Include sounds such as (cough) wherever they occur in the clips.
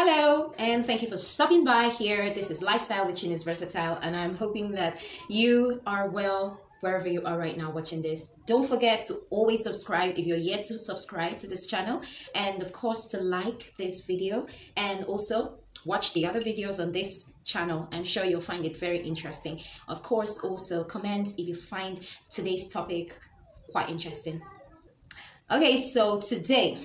Hello, and thank you for stopping by here. This is Lifestyle with Euniceversatile, and I'm hoping that you are well wherever you are right now watching this. Don't forget to always subscribe if you're yet to subscribe to this channel, and of course, to like this video, and also watch the other videos on this channel. I'm sure you'll find it very interesting. Of course, also comment if you find today's topic quite interesting. Okay, so today,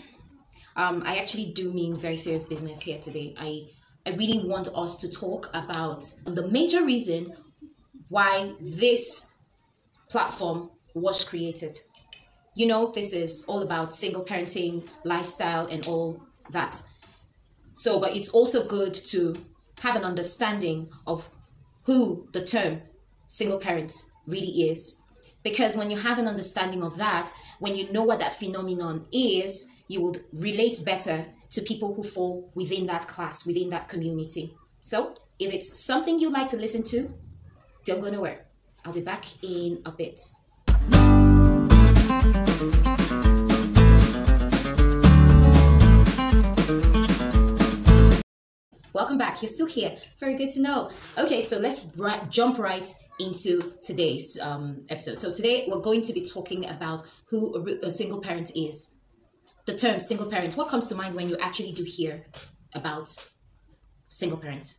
um, I actually do mean very serious business here today. I, I really want us to talk about the major reason why this platform was created. You know, this is all about single parenting, lifestyle, and all that. So, but it's also good to have an understanding of who the term single parent really is. Because when you have an understanding of that, when you know what that phenomenon is, you will relate better to people who fall within that class, within that community. So if it's something you like to listen to, don't go nowhere. I'll be back in a bit. Welcome back. You're still here. Very good to know. Okay, so let's jump right into today's um, episode. So today we're going to be talking about who a, a single parent is the term single parent, what comes to mind when you actually do hear about single parent?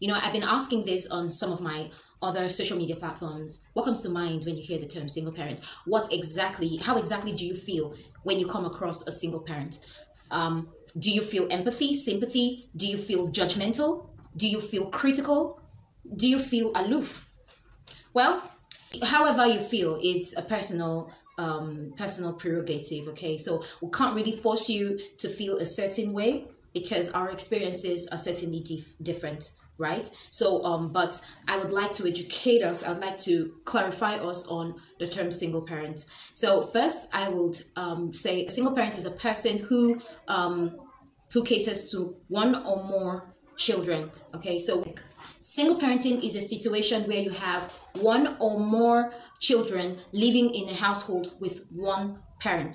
You know, I've been asking this on some of my other social media platforms. What comes to mind when you hear the term single parent? What exactly, how exactly do you feel when you come across a single parent? Um, do you feel empathy, sympathy? Do you feel judgmental? Do you feel critical? Do you feel aloof? Well, however you feel, it's a personal um, personal prerogative. Okay, so we can't really force you to feel a certain way because our experiences are certainly dif- different right? So um but i would like to educate us i'd like to clarify us on the term single parent. So first i would um say single parent is a person who um who caters to one or more children okay? So Single parenting is a situation where you have one or more children living in a household with one parent.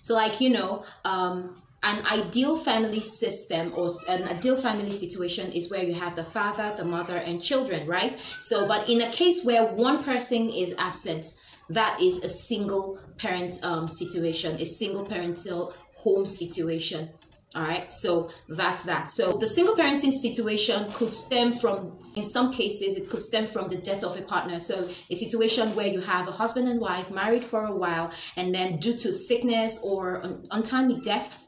So, like, you know, um, an ideal family system or an ideal family situation is where you have the father, the mother, and children, right? So, but in a case where one person is absent, that is a single parent um, situation, a single parental home situation. All right, so that's that. So the single parenting situation could stem from, in some cases, it could stem from the death of a partner. So a situation where you have a husband and wife married for a while, and then due to sickness or untimely death,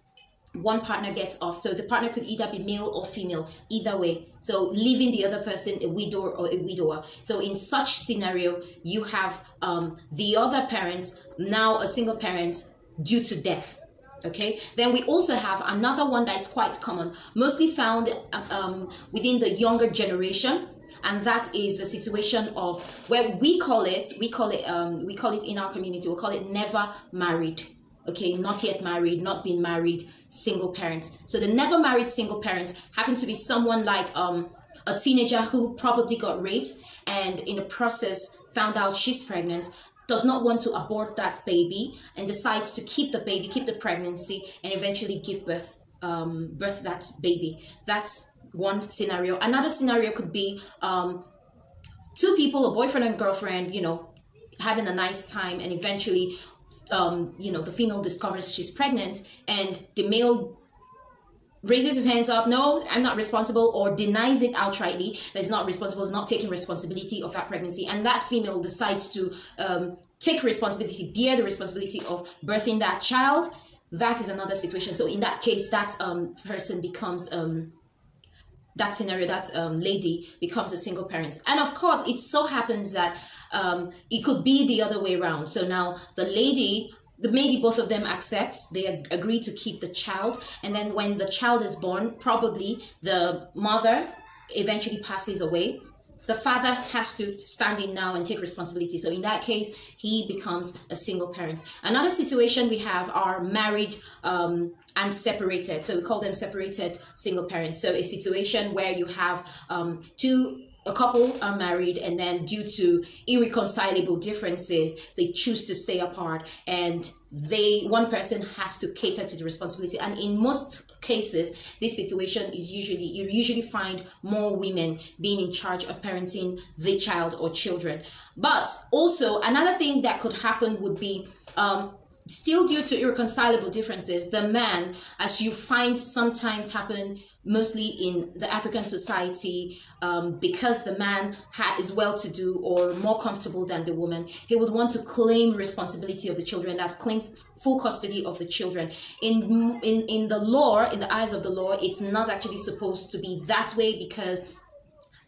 one partner gets off. So the partner could either be male or female, either way. So leaving the other person a widow or a widower. So in such scenario, you have um, the other parent now a single parent due to death okay? Then we also have another one that is quite common mostly found um, within the younger generation and that is the situation of where we call it we call it um, we call it in our community we call it never married okay? Not yet married not been married single parent. So the never married single parent happened to be someone like um, a teenager who probably got raped and in the process found out she's pregnant does not want to abort that baby and decides to keep the baby, keep the pregnancy, and eventually give birth, um, birth that baby. That's one scenario. Another scenario could be um, two people, a boyfriend and girlfriend, you know, having a nice time, and eventually, um, you know, the female discovers she's pregnant, and the male raises his hands up, no, I'm not responsible, or denies it outrightly, that is not responsible, is not taking responsibility of that pregnancy, and that female decides to um, take responsibility, bear the responsibility of birthing that child, that is another situation. So in that case, that um, person becomes um, that scenario, that um, lady becomes a single parent. And of course, it so happens that um, it could be the other way around. So now the lady maybe both of them accept they ag- agree to keep the child and then when the child is born probably the mother eventually passes away. The father has to stand in now and take responsibility. So in that case he becomes a single parent. Another situation we have are married um, and separated. So we call them separated single parents. So a situation where you have um, two a couple are married and then due to irreconcilable differences they choose to stay apart and they one person has to cater to the responsibility. And in most cases this situation is usually you usually find more women being in charge of parenting the child or children. But also another thing that could happen would be um, still due to irreconcilable differences the man as you find sometimes happen mostly in the African society, um, because the man ha- is well to do or more comfortable than the woman, he would want to claim responsibility of the children, that's claim full custody of the children. In, in, in the law, in the eyes of the law, it's not actually supposed to be that way because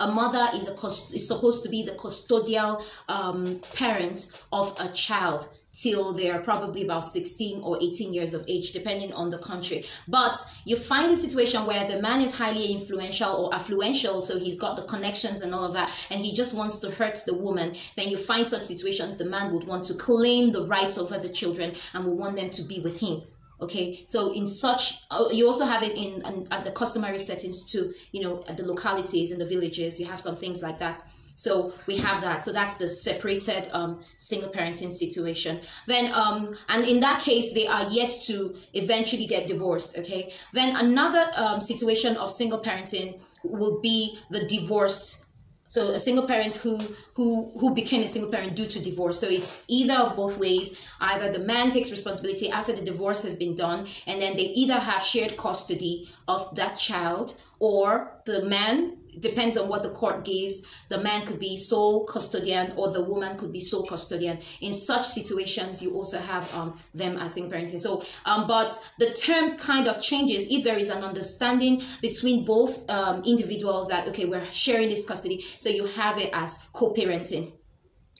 a mother is a is supposed to be the custodial um, parent of a child till they are probably about 16 or 18 years of age, depending on the country. But you find a situation where the man is highly influential or affluential, so he's got the connections and all of that, and he just wants to hurt the woman. Then you find such situations the man would want to claim the rights over the children and would want them to be with him okay so in such uh, you also have it in, in, at the customary settings too you know at the localities in the villages you have some things like that so we have that. So that's the separated um, single parenting situation. Then, um, and in that case, they are yet to eventually get divorced. Okay. Then another um, situation of single parenting will be the divorced so a single parent who who who became a single parent due to divorce. So it's either of both ways. Either the man takes responsibility after the divorce has been done, and then they either have shared custody of that child, or the man depends on what the court gives. The man could be sole custodian or the woman could be sole custodian. In such situations, you also have um, them as single parenting. So, um, but the term kind of changes if there is an understanding between both um, individuals that, okay, we're sharing this custody. So you have it as co-parenting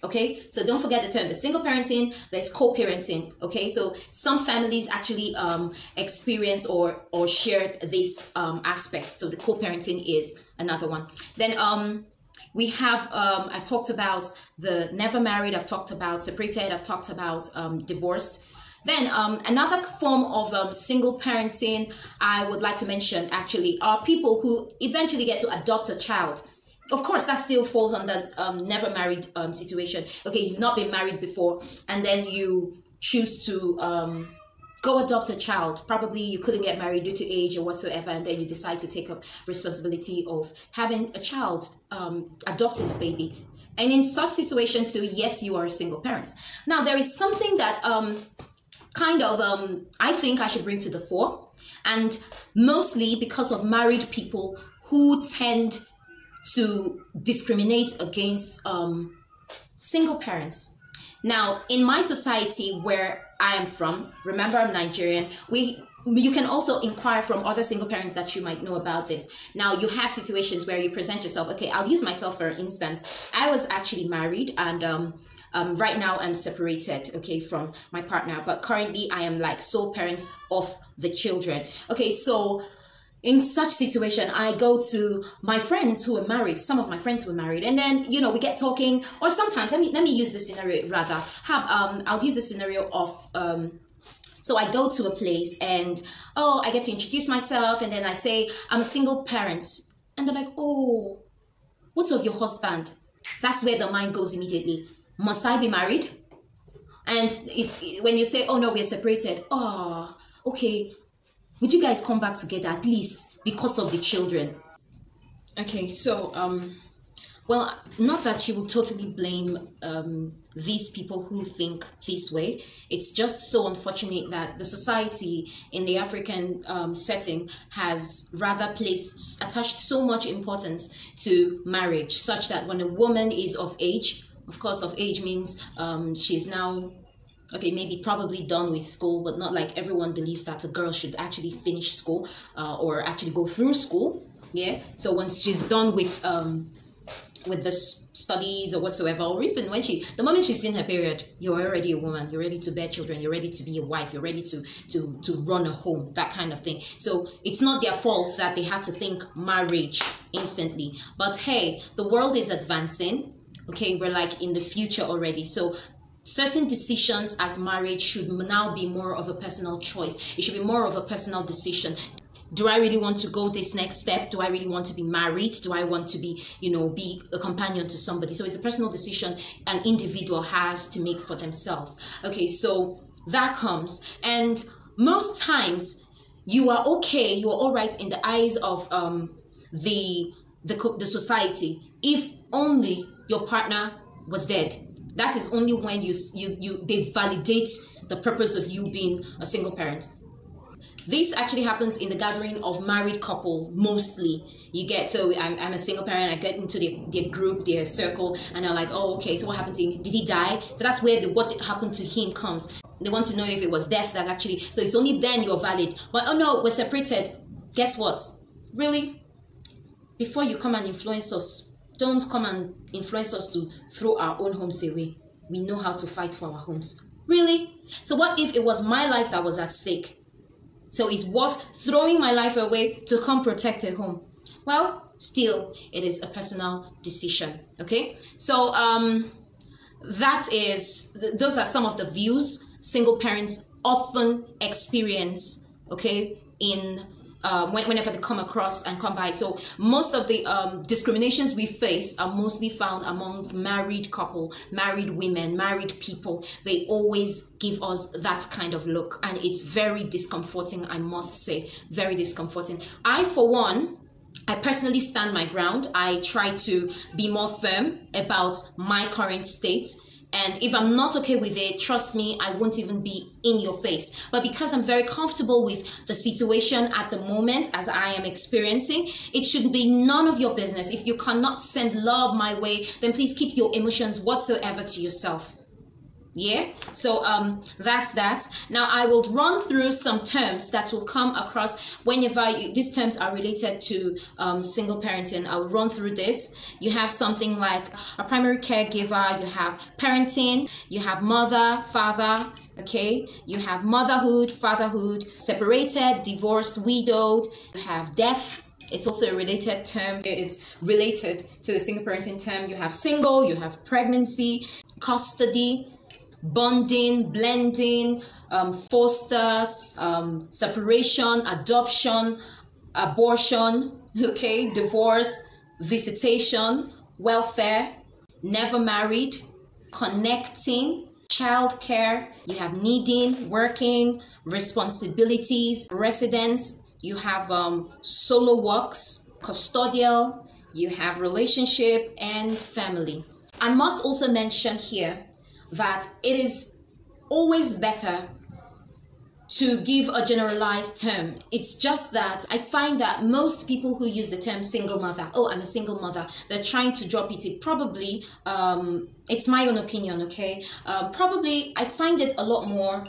okay? So don't forget the term the single parenting there's co-parenting okay? So some families actually um, experience or or share this um, aspect. So the co-parenting is another one. Then um we have um, i've talked about the never married i've talked about separated i've talked about um, divorced. Then um, another form of um, single parenting I would like to mention actually are people who eventually get to adopt a child of course that still falls the um, never married um, situation. Okay you've not been married before and then you choose to um, go adopt a child. Probably you couldn't get married due to age or whatsoever and then you decide to take up responsibility of having a child um, adopting a baby. And in such situation too yes you are a single parent. Now there is something that um, kind of um, i think i should bring to the fore and mostly because of married people who tend to discriminate against um, single parents. Now, in my society where I am from, remember I'm Nigerian, we you can also inquire from other single parents that you might know about this. Now, you have situations where you present yourself. Okay, I'll use myself for instance. I was actually married and um, um, right now I'm separated, okay, from my partner, but currently I am like sole parent of the children. Okay, so in such situation i go to my friends who are married some of my friends who are married and then you know we get talking or sometimes let me let me use the scenario rather have um i'll use the scenario of um so i go to a place and oh i get to introduce myself and then i say i'm a single parent. And they're like oh what's of your husband? That's where the mind goes immediately. Must i be married? And it's when you say oh no we're separated oh okay would you guys come back together at least because of the children? Okay, so um well, not that you will totally blame um, these people who think this way. It's just so unfortunate that the society in the African um, setting has rather placed, attached so much importance to marriage, such that when a woman is of age, of course, of age means um, she's now okay maybe probably done with school but not like everyone believes that a girl should actually finish school uh, or actually go through school yeah? So once she's done with um with the studies or whatsoever or even when she the moment she's in her period you're already a woman. You're ready to bear children. You're ready to be a wife. You're ready to to to run a home that kind of thing. So it's not their fault that they had to think marriage instantly. But hey the world is advancing okay? We're like in the future already. So certain decisions as marriage should now be more of a personal choice. It should be more of a personal decision. do I really want to go this next step? Do I really want to be married? Do I want to be, you know, be a companion to somebody? So it's a personal decision an individual has to make for themselves. Okay, so that comes. And most times you are okay, you are all right in the eyes of um, the, the, the society if only your partner was dead. That is only when you, you, you they validate the purpose of you being a single parent. This actually happens in the gathering of married couple mostly. You get so I'm, I'm a single parent. I get into their, their group, their circle, and they're like, oh, okay. So what happened to him? Did he die? So that's where the what happened to him comes. They want to know if it was death that actually. So it's only then you're valid. But oh no, we're separated. Guess what? Really? Before you come and influence us, don't come and influence us to throw our own homes away. We know how to fight for our homes. Really? So what if it was my life that was at stake? So it's worth throwing my life away to come protect a home. Well, still, it is a personal decision. Okay, so um, that is th those are some of the views single parents often experience. Okay, in um, whenever they come across and come by. So most of the um, discriminations we face are mostly found amongst married couple, married women, married people. They always give us that kind of look, and it's very discomforting. I must say, very discomforting. I, for one. I personally stand my ground. I try to be more firm about my current state and if I'm not okay with it, trust me, I won't even be in your face. But because I'm very comfortable with the situation at the moment as I am experiencing, it should be none of your business. If you cannot send love my way, then please keep your emotions whatsoever to yourself yeah? So um that's that. Now i will run through some terms that will come across whenever you, these terms are related to um, single parenting. I'll run through this. You have something like a primary caregiver you have parenting you have mother father okay? You have motherhood fatherhood separated divorced widowed you have death. It's also a related term. It's related to the single parenting term. You have single, you have pregnancy, custody, bonding, blending, um, fosters, um, separation, adoption, abortion, okay, divorce, visitation, welfare, never married, connecting, childcare, you have needing, working, responsibilities, residence, you have um, solo works, custodial, you have relationship and family. I must also mention here that it is always better to give a generalized term. It's just that I find that most people who use the term single mother, oh, I'm a single mother, they're trying to drop it. probably, um, it's my own opinion, okay? Um, probably, I find it a lot more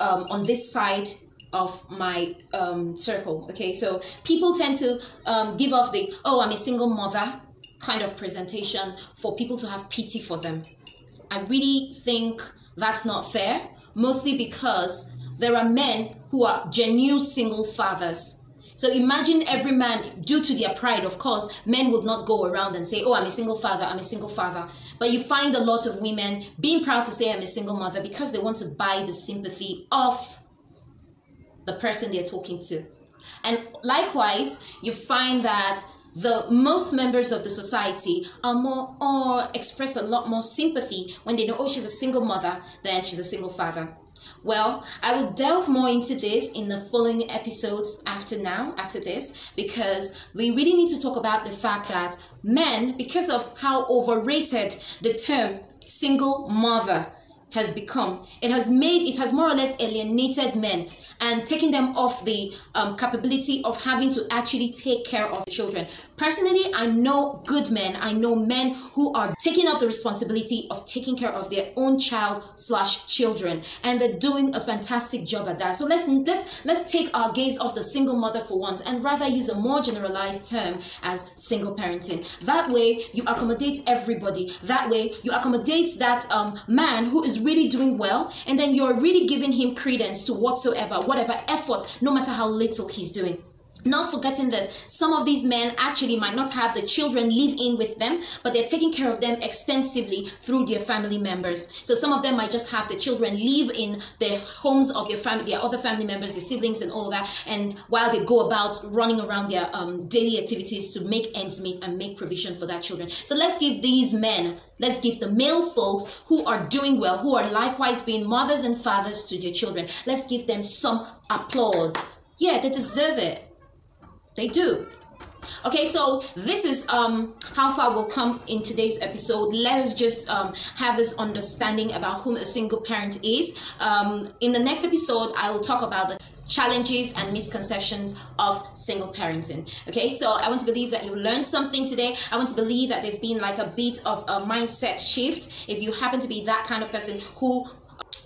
um, on this side of my um, circle, okay? So people tend to um, give off the, oh, I'm a single mother kind of presentation for people to have pity for them. I really think that's not fair, mostly because there are men who are genuine single fathers. So imagine every man, due to their pride, of course, men would not go around and say, Oh, I'm a single father, I'm a single father. But you find a lot of women being proud to say, I'm a single mother because they want to buy the sympathy of the person they're talking to. And likewise, you find that the most members of the society are more or express a lot more sympathy when they know oh she's a single mother than she's a single father. Well i will delve more into this in the following episodes after now after this because we really need to talk about the fact that men because of how overrated the term single mother has become it has made it has more or less alienated men and taking them off the um, capability of having to actually take care of the children. Personally, I know good men. I know men who are taking up the responsibility of taking care of their own child slash children, and they're doing a fantastic job at that. So let's let's let's take our gaze off the single mother for once, and rather use a more generalized term as single parenting. That way, you accommodate everybody. That way, you accommodate that um, man who is really doing well, and then you're really giving him credence to whatsoever whatever effort, no matter how little he's doing. Not forgetting that some of these men actually might not have the children live in with them but they're taking care of them extensively through their family members. So some of them might just have the children live in the homes of their family their other family members their siblings and all that and while they go about running around their um, daily activities to make ends meet and make provision for their children. So let's give these men let's give the male folks who are doing well who are likewise being mothers and fathers to their children let's give them some applaud yeah they deserve it they do. Okay, so this is um, how far we'll come in today's episode. Let us just um, have this understanding about whom a single parent is. Um, in the next episode, I will talk about the challenges and misconceptions of single parenting. Okay, so I want to believe that you learned something today. I want to believe that there's been like a bit of a mindset shift. If you happen to be that kind of person who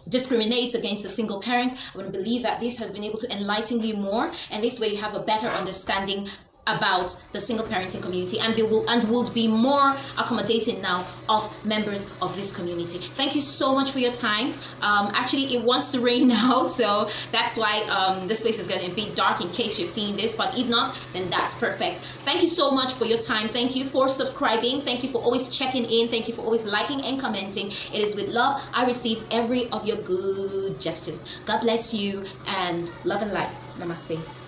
discriminates against the single parent. I want to believe that this has been able to enlighten you more, and this way you have a better understanding about the single parenting community and will and would be more accommodating now of members of this community. Thank you so much for your time. Um, actually it wants to rain (laughs) now so that's why um, this place is going to be dark in case you're seeing this but if not then that's perfect. Thank you so much for your time. Thank you for subscribing. Thank you for always checking in. Thank you for always liking and commenting. It is with love i receive every of your good gestures. God bless you and love and light. Namaste